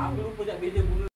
Aku lupa tak beza bunga